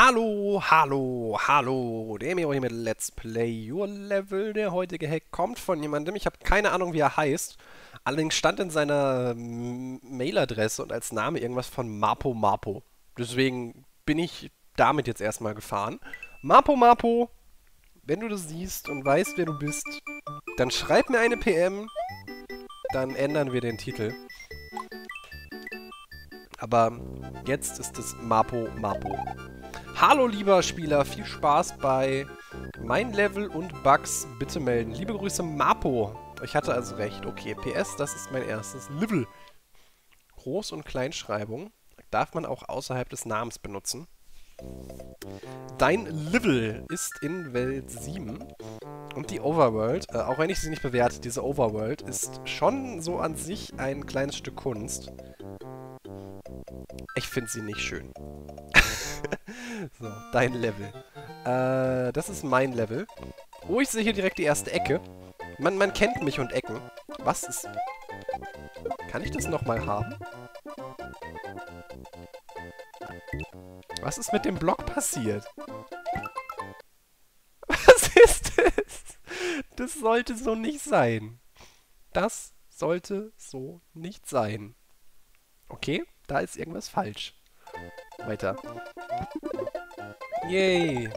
Hallo, hallo, hallo. Der mir hier mit Let's Play Your Level. Der heutige Hack kommt von jemandem. Ich habe keine Ahnung, wie er heißt. Allerdings stand in seiner ähm, Mailadresse und als Name irgendwas von Mapo Mapo. Deswegen bin ich damit jetzt erstmal gefahren. Mapo Mapo, wenn du das siehst und weißt, wer du bist, dann schreib mir eine PM. Dann ändern wir den Titel. Aber jetzt ist es Mapo Mapo. Hallo lieber Spieler, viel Spaß bei Mein Level und Bugs bitte melden. Liebe Grüße Mapo. Ich hatte also recht. Okay, PS, das ist mein erstes Level. Groß- und Kleinschreibung darf man auch außerhalb des Namens benutzen. Dein Level ist in Welt 7 und die Overworld, äh, auch wenn ich sie nicht bewerte, diese Overworld ist schon so an sich ein kleines Stück Kunst. Ich finde sie nicht schön. so, dein Level. Äh, das ist mein Level. Oh, ich sehe hier direkt die erste Ecke. Man, man kennt mich und Ecken. Was ist... Kann ich das nochmal haben? Was ist mit dem Block passiert? Das sollte so nicht sein. Das sollte so nicht sein. Okay, da ist irgendwas falsch. Weiter. Yay.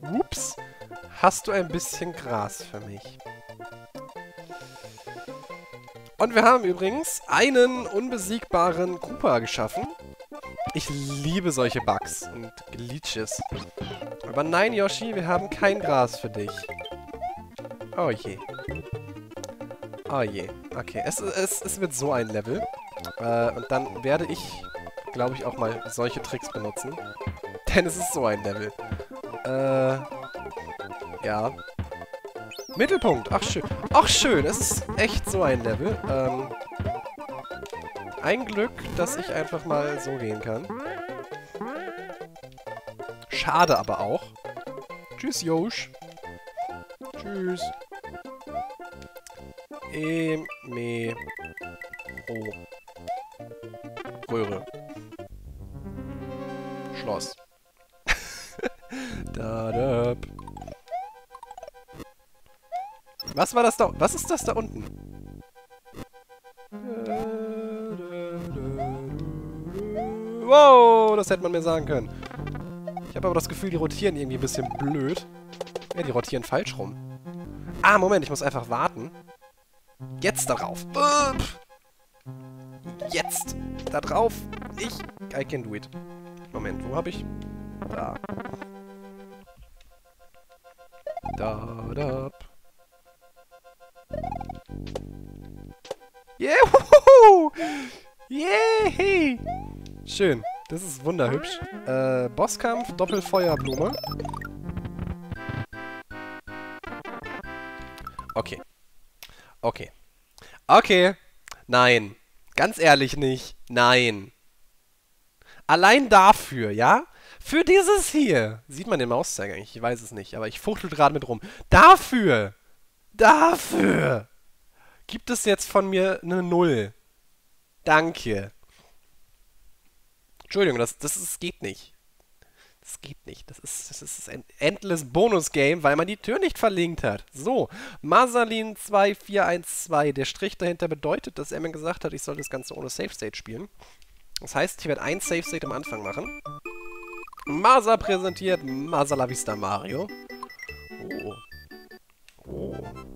Ups. Hast du ein bisschen Gras für mich? Und wir haben übrigens einen unbesiegbaren Koopa geschaffen. Ich liebe solche Bugs und Glitches. Aber nein, Yoshi, wir haben kein Gras für dich. Oh je. Oh je. Okay, es, es, es wird so ein Level. Äh, und dann werde ich, glaube ich, auch mal solche Tricks benutzen. Denn es ist so ein Level. Äh, ja. Mittelpunkt. Ach, schön. Ach, schön. Es ist echt so ein Level. Ähm, ein Glück, dass ich einfach mal so gehen kann. Schade aber auch. Tschüss, Josh. Tschüss. E, me, ro. Röhre. Schloss. da, da. Was war das da? Was ist das da unten? Wow, das hätte man mir sagen können. Habe aber das Gefühl, die rotieren irgendwie ein bisschen blöd. Ja, die rotieren falsch rum. Ah, Moment, ich muss einfach warten. Jetzt darauf. Jetzt da drauf. Ich. I can do it. Moment, wo habe ich? Da. Da, da. Yeah! Yay! Schön. Das ist wunderhübsch. Äh, Bosskampf, Doppelfeuerblume. Okay. Okay. Okay. Nein. Ganz ehrlich nicht. Nein. Allein dafür, ja? Für dieses hier. Sieht man den Mauszeiger eigentlich? Ich weiß es nicht, aber ich fuchtel gerade mit rum. Dafür. Dafür. Gibt es jetzt von mir eine Null. Danke. Entschuldigung, das, das ist, geht nicht. Das geht nicht. Das ist, das ist ein endless Bonus-Game, weil man die Tür nicht verlinkt hat. So, Masalin2412. Der Strich dahinter bedeutet, dass er gesagt hat, ich soll das Ganze ohne Safe State spielen. Das heißt, ich werde ein Safe State am Anfang machen. Masa präsentiert Masala Vista Mario. Oh. Oh.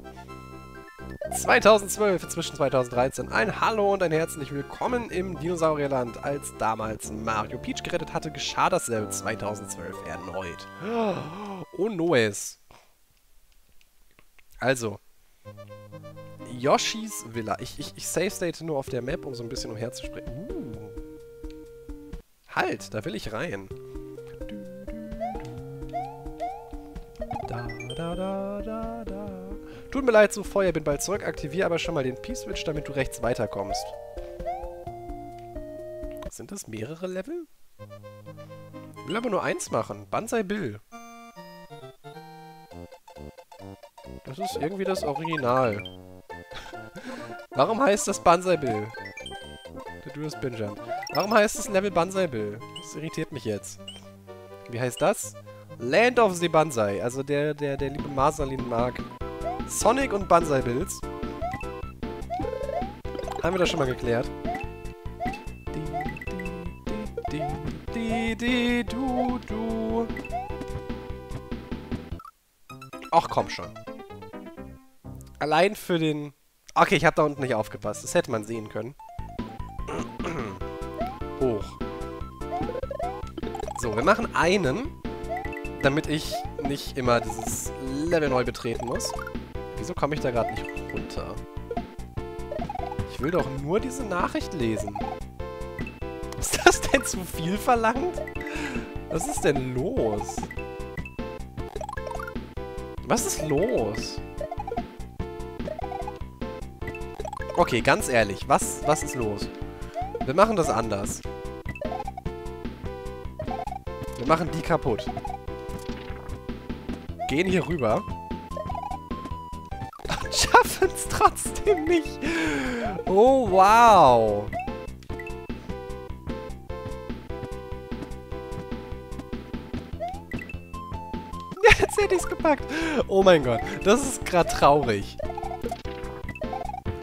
2012 zwischen 2013. Ein Hallo und ein herzlich willkommen im Dinosaurierland. Als damals Mario Peach gerettet hatte, geschah dasselbe 2012 erneut. Oh Noes. Also. Yoshis Villa. Ich, ich, ich save state nur auf der Map, um so ein bisschen umherzuspringen. Uh. Halt, da will ich rein. Da, da, da, da. Tut mir leid, so Feuer, bin bald zurück. Aktiviere aber schon mal den P-Switch, damit du rechts weiterkommst. Sind das mehrere Level? Will aber nur eins machen. Banzai Bill. Das ist irgendwie das Original. Warum heißt das Banzai Bill? Der Do Spin Jump. Warum heißt es Level Banzai Bill? Das irritiert mich jetzt. Wie heißt das? Land of the Banzai. Also der, der, der liebe Marsalin mag Sonic und Banzai Bills. Haben wir das schon mal geklärt? Ach, komm schon. Allein für den... Okay, ich habe da unten nicht aufgepasst. Das hätte man sehen können. Hoch. So, wir machen einen, damit ich nicht immer dieses Level neu betreten muss. Wieso komme ich da gerade nicht runter? Ich will doch nur diese Nachricht lesen. Ist das denn zu viel verlangt? Was ist denn los? Was ist los? Okay, ganz ehrlich, was, was ist los? Wir machen das anders. Wir machen die kaputt. Gehen hier rüber. Schaffen es trotzdem nicht. Oh, wow. Jetzt hätte ich es gepackt. Oh mein Gott, das ist gerade traurig.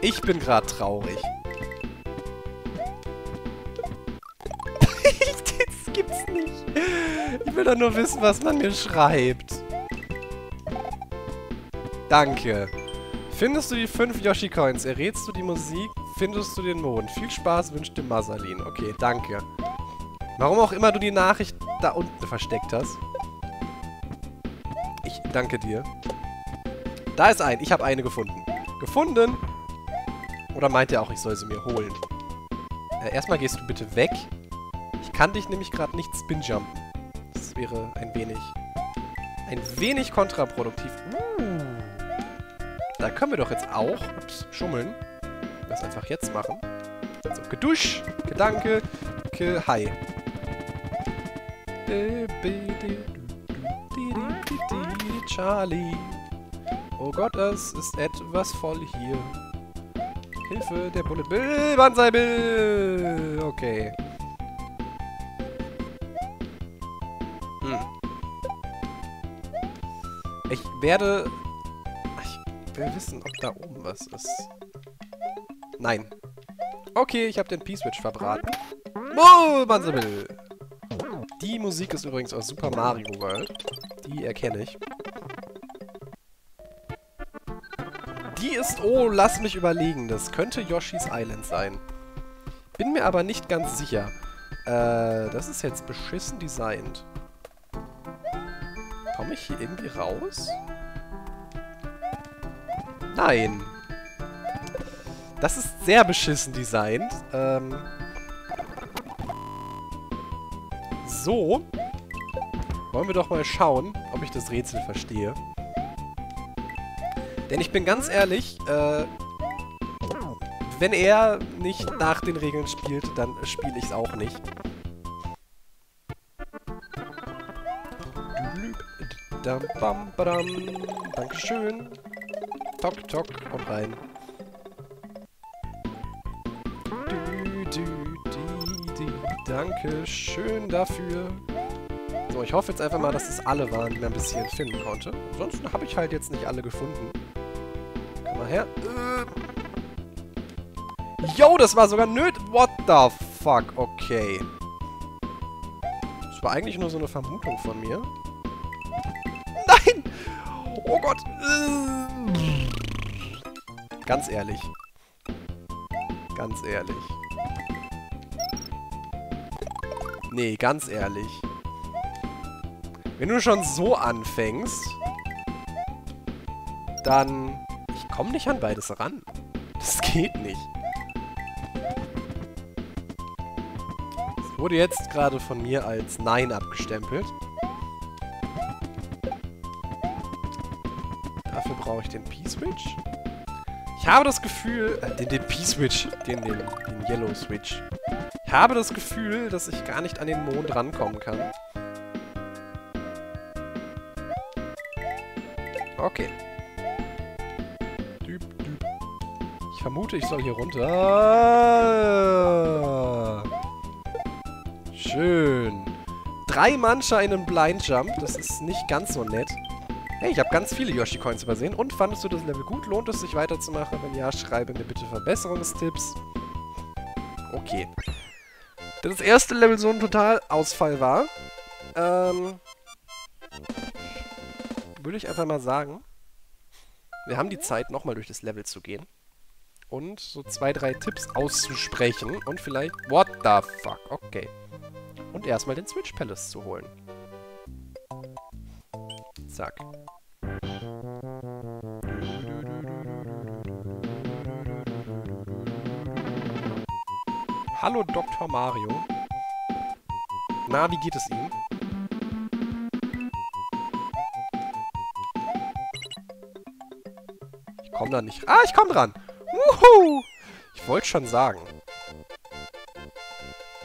Ich bin gerade traurig. das gibt's nicht. Ich will doch nur wissen, was man mir schreibt. Danke. Findest du die 5 Yoshi-Coins? Errätst du die Musik? Findest du den Mond? Viel Spaß wünscht dir Masalin. Okay, danke. Warum auch immer du die Nachricht da unten versteckt hast. Ich danke dir. Da ist ein. Ich habe eine gefunden. Gefunden! Oder meint er auch, ich soll sie mir holen? Äh, erstmal gehst du bitte weg. Ich kann dich nämlich gerade nicht spinjumpen. Das wäre ein wenig... Ein wenig kontraproduktiv. Uh. Da können wir doch jetzt auch... Ups, schummeln. Das einfach jetzt machen. So, Gedusch, Gedanke, Ke Hi. Charlie. Oh Gott, es ist etwas voll hier. Hilfe, der Bullet Bill, Banzai Bill. Okay. Hm. Ich werde... Will wissen, ob da oben was ist. Nein. Okay, ich habe den P-Switch verbraten. Oh, Banzai Bill. Die Musik ist übrigens aus Super Mario World. Die erkenne ich. Die ist... Oh, lass mich überlegen. Das könnte Yoshi's Island sein. Bin mir aber nicht ganz sicher. Äh, das ist jetzt beschissen designt. Komme ich hier irgendwie raus? Nein. Das ist sehr beschissen designt. Ähm... So. Wollen wir doch mal schauen, ob ich das Rätsel verstehe. Denn ich bin ganz ehrlich, äh, wenn er nicht nach den Regeln spielt, dann spiele ich es auch nicht. Dankeschön. Tok, tok und rein. Dankeschön dafür. So, ich hoffe jetzt einfach mal, dass es alle waren, die man bis hierhin finden konnte. Ansonsten habe ich halt jetzt nicht alle gefunden her. Äh. Yo, das war sogar nötig. What the fuck? Okay. Das war eigentlich nur so eine Vermutung von mir. Oh Gott. Ganz ehrlich. Ganz ehrlich. Nee, ganz ehrlich. Wenn du schon so anfängst, dann komme nicht an beides ran. Das geht nicht. Das wurde jetzt gerade von mir als Nein abgestempelt. Brauche ich den P-Switch. Ich habe das Gefühl... Äh, den, den P-Switch. Den, den, den Yellow-Switch. Ich habe das Gefühl, dass ich gar nicht an den Mond rankommen kann. vermute, ich soll hier runter. Ah. Schön. Drei Mancher in Blind Jump. Das ist nicht ganz so nett. Hey, ich habe ganz viele Yoshi-Coins übersehen. Und fandest du das Level gut? Lohnt es sich weiterzumachen? Wenn ja, schreibe mir bitte Verbesserungstipps. Okay. Das erste Level so ein Totalausfall war. Ähm, würde ich einfach mal sagen, wir haben die Zeit, nochmal durch das Level zu gehen. Und so zwei, drei Tipps auszusprechen. Und vielleicht... What the fuck? Okay. Und erstmal den Switch Palace zu holen. Zack. Hallo Dr. Mario. Na, wie geht es ihm? Ich komme da nicht... Ah, ich komme dran! Wuhu! Ich wollte schon sagen.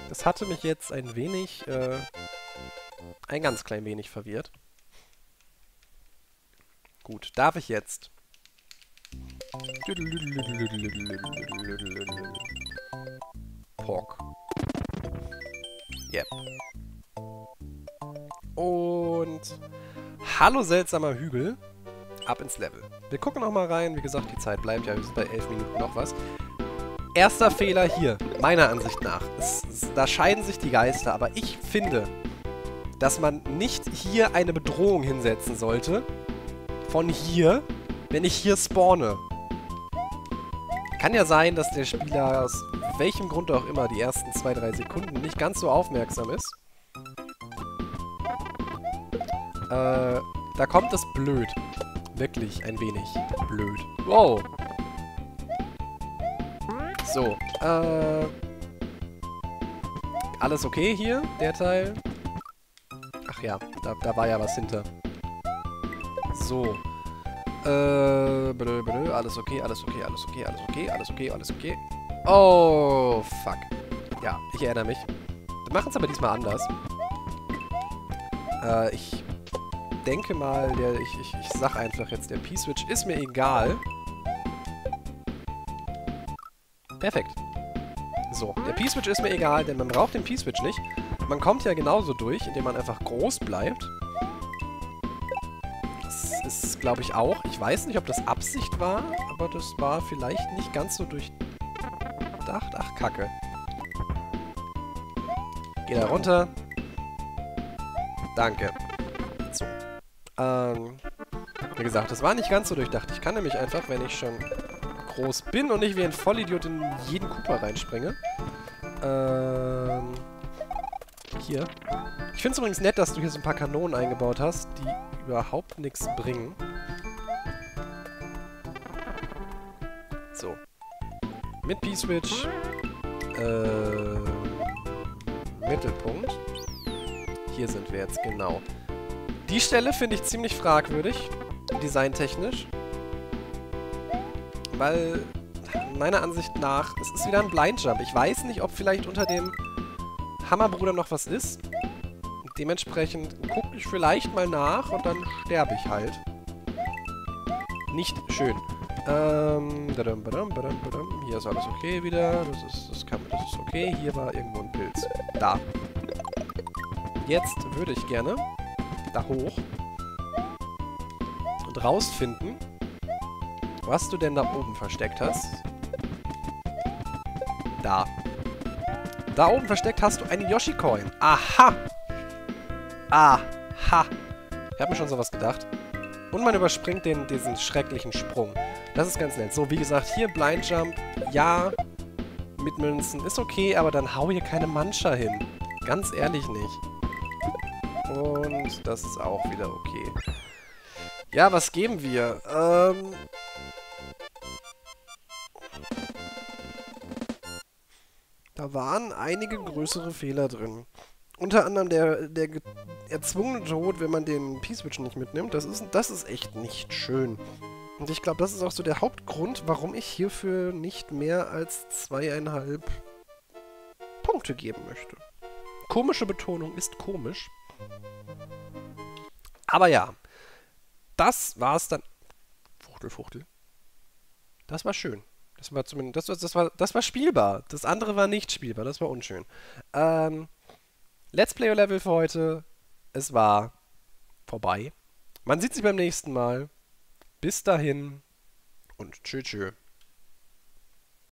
Das hatte mich jetzt ein wenig... Äh, ein ganz klein wenig verwirrt. Gut, darf ich jetzt? Pork. Yep. Und... Hallo seltsamer Hügel. Ab ins Level. Wir gucken nochmal rein. Wie gesagt, die Zeit bleibt ja. Sind bei 11 Minuten noch was. Erster Fehler hier, meiner Ansicht nach. Es, es, da scheiden sich die Geister, aber ich finde, dass man nicht hier eine Bedrohung hinsetzen sollte. Von hier, wenn ich hier spawne. Kann ja sein, dass der Spieler aus welchem Grund auch immer die ersten 2-3 Sekunden nicht ganz so aufmerksam ist. Äh, da kommt es blöd. Wirklich ein wenig blöd. Wow. So, äh... Alles okay hier, der Teil? Ach ja, da, da war ja was hinter. So. Äh, blö, blö, alles okay, alles okay, alles okay, alles okay, alles okay, alles okay. Oh, fuck. Ja, ich erinnere mich. Wir machen es aber diesmal anders. Äh, ich denke mal, der, ich, ich, ich sag einfach jetzt, der P-Switch ist mir egal. Perfekt. So, der P-Switch ist mir egal, denn man braucht den P-Switch nicht. Man kommt ja genauso durch, indem man einfach groß bleibt. Das ist, glaube ich, auch. Ich weiß nicht, ob das Absicht war, aber das war vielleicht nicht ganz so durchdacht. Kacke. Geh da runter. Danke. So. Ähm, wie gesagt, das war nicht ganz so durchdacht. Ich kann nämlich einfach, wenn ich schon groß bin und nicht wie ein Vollidiot in jeden Cooper reinspringe. Ähm, hier. Ich finde es übrigens nett, dass du hier so ein paar Kanonen eingebaut hast, die überhaupt nichts bringen. So. Mit P-Switch. Äh, Mittelpunkt. Hier sind wir jetzt, genau. Die Stelle finde ich ziemlich fragwürdig, designtechnisch. Weil, meiner Ansicht nach, es ist wieder ein Blindjump. Ich weiß nicht, ob vielleicht unter dem Hammerbruder noch was ist. Dementsprechend gucke ich vielleicht mal nach und dann sterbe ich halt. Nicht schön. Ähm, badam, badam, badam, badam. Hier ist alles okay wieder. Das ist, das, kann, das ist okay. Hier war irgendwo ein Pilz. Da. Jetzt würde ich gerne da hoch und rausfinden, was du denn da oben versteckt hast. Da. Da oben versteckt hast du einen Yoshi-Coin. Aha! Aha! Ich habe mir schon sowas gedacht. Und man überspringt den, diesen schrecklichen Sprung. Das ist ganz nett. So, wie gesagt, hier Blind Jump. Ja, mit Münzen. Ist okay, aber dann hau hier keine Mancha hin. Ganz ehrlich nicht. Und das ist auch wieder okay. Ja, was geben wir? Ähm... Da waren einige größere Fehler drin. Unter anderem der, der erzwungene Tod, wenn man den P-Switch nicht mitnimmt. Das ist, das ist echt nicht schön. Und ich glaube, das ist auch so der Hauptgrund, warum ich hierfür nicht mehr als zweieinhalb Punkte geben möchte. Komische Betonung ist komisch. Aber ja, das war's dann. Fuchtel, Fuchtel. Das war schön. Das war zumindest, das, war- das, war, das war spielbar. Das andere war nicht spielbar, das war unschön. Ähm, Let's Play Level für heute. Es war vorbei. Man sieht sich beim nächsten Mal. Bis dahin und tschö tschö.